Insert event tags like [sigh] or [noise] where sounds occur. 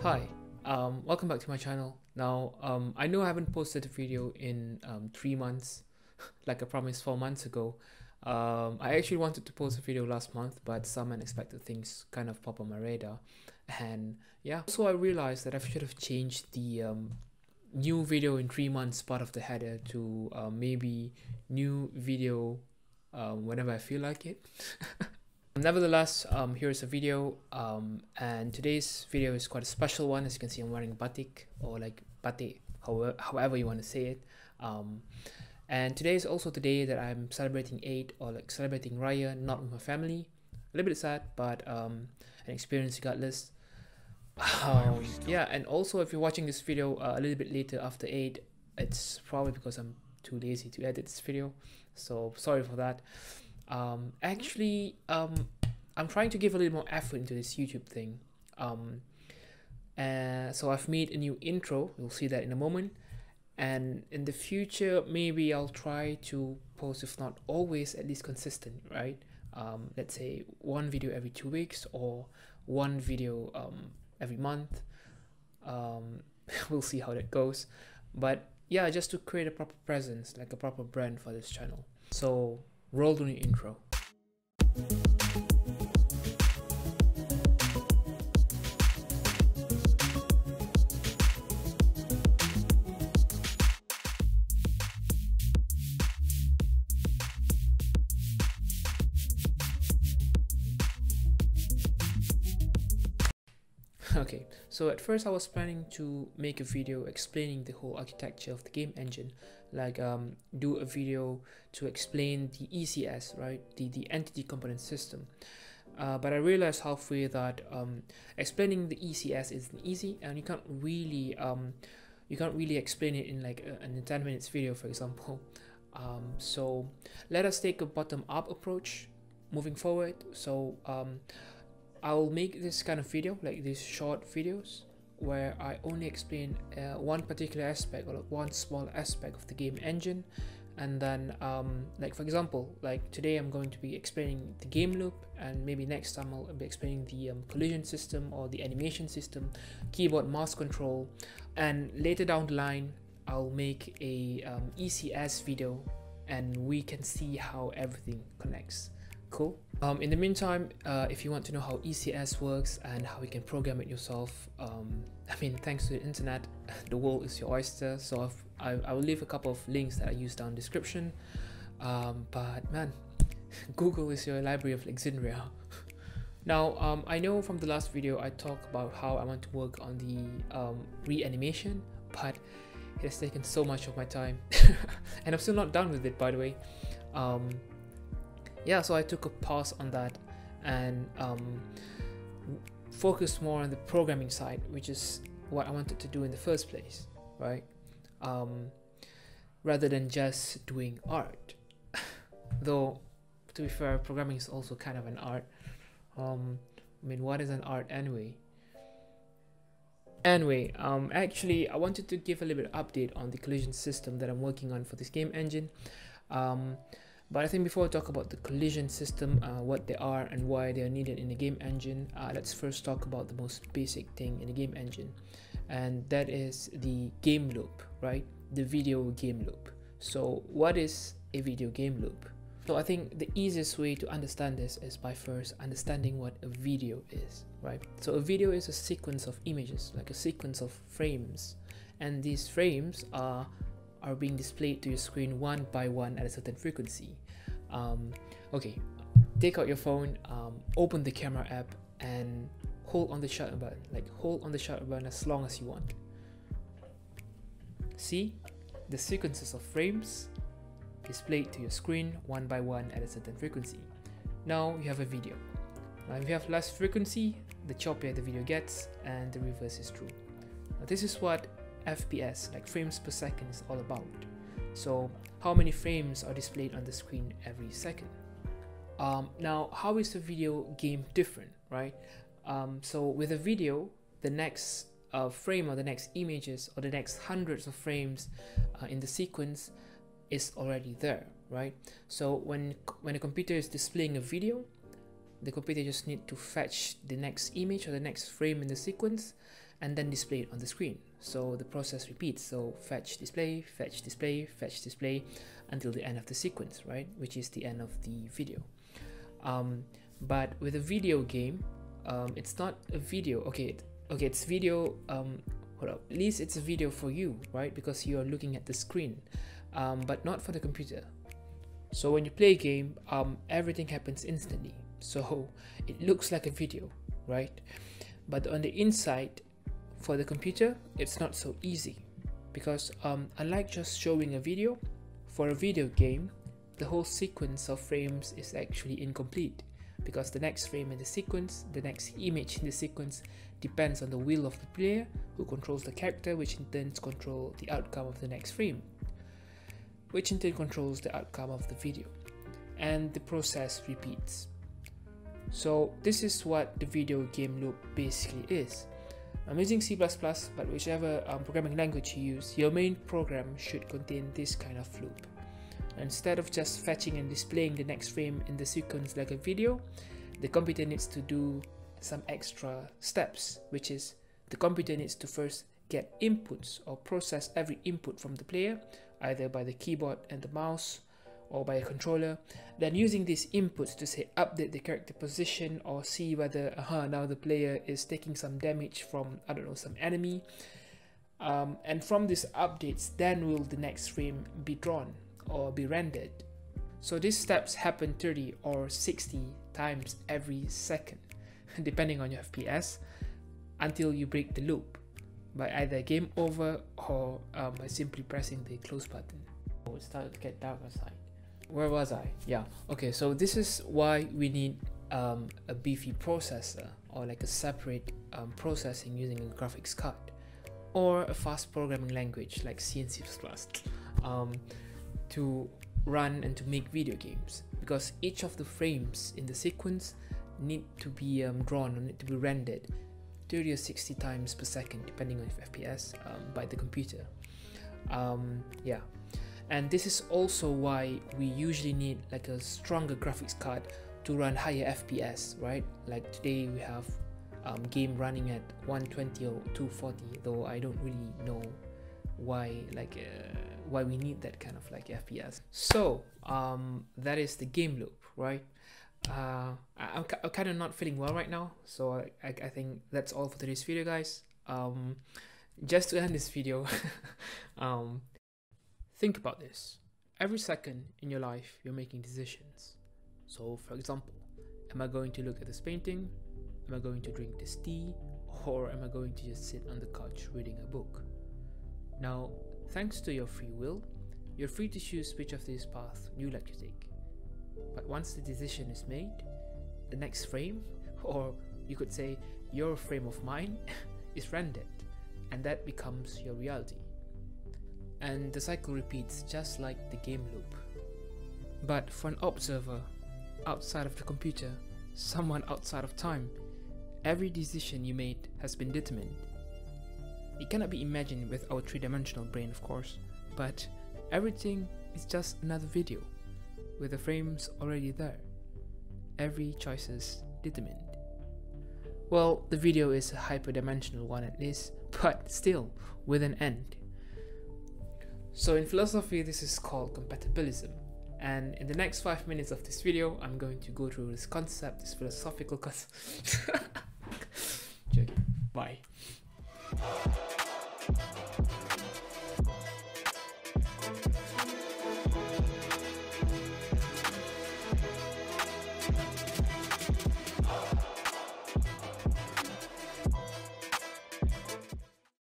Hi, um, welcome back to my channel. Now, um, I know I haven't posted a video in um, three months, [laughs] like I promised four months ago. Um, I actually wanted to post a video last month, but some unexpected things kind of pop on my radar. And yeah, so I realized that I should have changed the um, new video in three months part of the header to uh, maybe new video um, whenever I feel like it. [laughs] Nevertheless, um, here's a video um, and today's video is quite a special one. As you can see, I'm wearing batik or like batik, however, however you want to say it. Um, and today is also the day that I'm celebrating Eid or like celebrating Raya, not with my family. A little bit sad, but um, an experience regardless. Um, yeah, and also if you're watching this video uh, a little bit later after Eid, it's probably because I'm too lazy to edit this video. So sorry for that um, actually um, I'm trying to give a little more effort into this YouTube thing um, uh, so I've made a new intro you'll see that in a moment. And in the future maybe I'll try to post if not always at least consistent right? Um, let's say one video every two weeks or one video um, every month. Um, [laughs] we'll see how that goes. But yeah just to create a proper presence like a proper brand for this channel. So Roll the intro. [laughs] Okay, so at first I was planning to make a video explaining the whole architecture of the game engine, like um, do a video to explain the ECS, right, the, the entity component system. Uh, but I realized halfway that um, explaining the ECS isn't easy and you can't really um, you can't really explain it in like a, a 10 minutes video for example. [laughs] Um, so let us take a bottom up approach moving forward. So um, I'll make this kind of video, like these short videos, where I only explain uh, one particular aspect or like one small aspect of the game engine. And then, um, like for example, like today I'm going to be explaining the game loop, and maybe next time I'll be explaining the um, collision system or the animation system, keyboard mouse control, and later down the line I'll make a um, ECS video, and we can see how everything connects. Cool. Um, in the meantime, uh, if you want to know how ECS works and how you can program it yourself, um, I mean, thanks to the internet, [laughs] the world is your oyster. So I, I will leave a couple of links that I use down the Um, but man, [laughs] Google is your library of Alexandria. [laughs] now, um, I know from the last video I talked about how I want to work on the um, reanimation, but it has taken so much of my time, and I'm still not done with it, by the way. Yeah, so I took a pause on that and um, focused more on the programming side, which is what I wanted to do in the first place, right? Um, rather than just doing art. [laughs] Though, to be fair, programming is also kind of an art. Um, I mean, what is an art anyway? Anyway, um, actually, I wanted to give a little bit of update on the collision system that I'm working on for this game engine. Um, but I think before we talk about the collision system, uh, what they are and why they are needed in the game engine, uh, let's first talk about the most basic thing in the game engine, and that is the game loop, right? The video game loop. So, what is a video game loop? So, I think the easiest way to understand this is by first understanding what a video is, right? So, a video is a sequence of images, like a sequence of frames, and these frames are are being displayed to your screen one by one at a certain frequency. Um, okay, take out your phone, um, open the camera app, and hold on the shutter button. Like hold on the shutter button as long as you want. See the sequences of frames displayed to your screen one by one at a certain frequency. Now you have a video. Now if you have less frequency, the choppier the video gets, and the reverse is true. Now this is what FPS, like frames per second, is all about. So how many frames are displayed on the screen every second? Um, now, how is the video game different, right? Um, so with a video, the next uh, frame or the next images or the next hundreds of frames uh, in the sequence is already there, right? So when when a computer is displaying a video, the computer just need to fetch the next image or the next frame in the sequence and then display it on the screen. So the process repeats. So fetch display, fetch display, fetch display until the end of the sequence, right? Which is the end of the video. Um, but with a video game, um, it's not a video. Okay, okay, it's video. Um, up. At least it's a video for you, right? Because you are looking at the screen, um, but not for the computer. So when you play a game, um, everything happens instantly. So [laughs] it looks like a video, right? But on the inside, for the computer, it's not so easy because um, unlike just showing a video, for a video game, the whole sequence of frames is actually incomplete because the next frame in the sequence, the next image in the sequence depends on the will of the player who controls the character which in turn controls the outcome of the next frame, which in turn controls the outcome of the video. And the process repeats. So this is what the video game loop basically is. I'm using C++, but whichever um, programming language you use, your main program should contain this kind of loop. Instead of just fetching and displaying the next frame in the sequence like a video, the computer needs to do some extra steps, which is the computer needs to first get inputs or process every input from the player, either by the keyboard and the mouse or by a controller, then using these inputs to say update the character position or see whether uh, now the player is taking some damage from I don't know some enemy. Um, and from these updates then will the next frame be drawn or be rendered. So these steps happen 30 or 60 times every second [laughs] depending on your FPS until you break the loop by either game over or um, by simply pressing the close button. Oh, it started to get dark outside where was I? Yeah, okay, so this is why we need um, a beefy processor or like a separate um, processing using a graphics card or a fast programming language like C and C++ um, to run and to make video games because each of the frames in the sequence need to be um, drawn or need to be rendered 30 or 60 times per second depending on if FPS um, by the computer. Um, yeah, and this is also why we usually need like a stronger graphics card to run higher FPS right? Like today we have um, game running at 120 or 240 though I don't really know why like uh, why we need that kind of like FPS so um, that is the game loop right? Uh, I, am I'm kind of not feeling well right now so I, I, I think that's all for today's video guys. Um, just to end this video [laughs] um, Think about this. Every second in your life, you're making decisions. So, for example, am I going to look at this painting? Am I going to drink this tea? Or am I going to just sit on the couch reading a book? Now, thanks to your free will, you're free to choose which of these paths you like to take. But once the decision is made, the next frame, [laughs] or you could say your frame of mind, [laughs] is rendered, and that becomes your reality and the cycle repeats just like the game loop. But for an observer outside of the computer, someone outside of time, every decision you made has been determined. It cannot be imagined with our three-dimensional brain of course, but everything is just another video, with the frames already there. Every choice is determined. Well, the video is a hyperdimensional one at least, [laughs] but still, with an end. So in philosophy, this is called compatibilism. And in the next five minutes of this video, I'm going to go through this concept, this philosophical concept. [laughs] Joking. Bye.